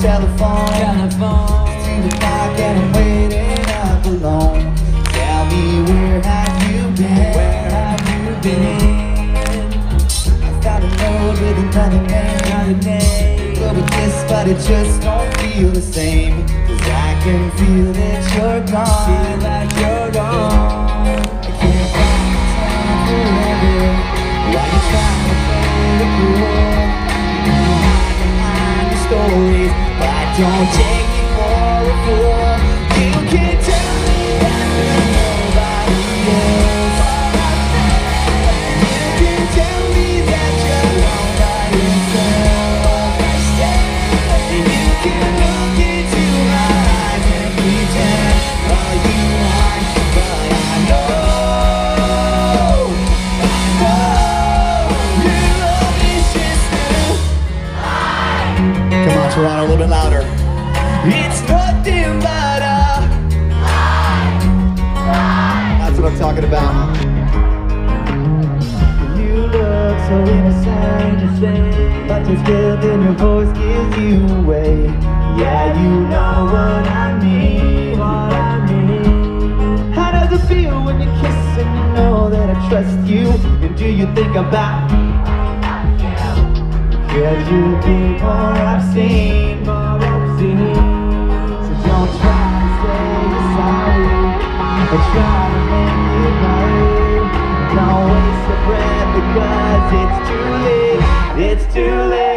telephone, telephone. to the clock and I'm waiting up alone. Tell me where have you been? Where have you been? I found a note with another name. Another day. Go with this, but it just don't feel the same. Cause I can feel that you're Feel gone. like you're but don't a little bit louder. It's nothing but a. That's what I'm talking about. You look so innocent, but just good in your voice gives you away. Yeah, you know what I mean. What I mean. How does it feel when you kiss and you know that I trust you? And do you think about? Cause you be more seen, more seen. So don't try to say you're sorry, but try to make it right. Don't waste your breath because it's too late, it's too late.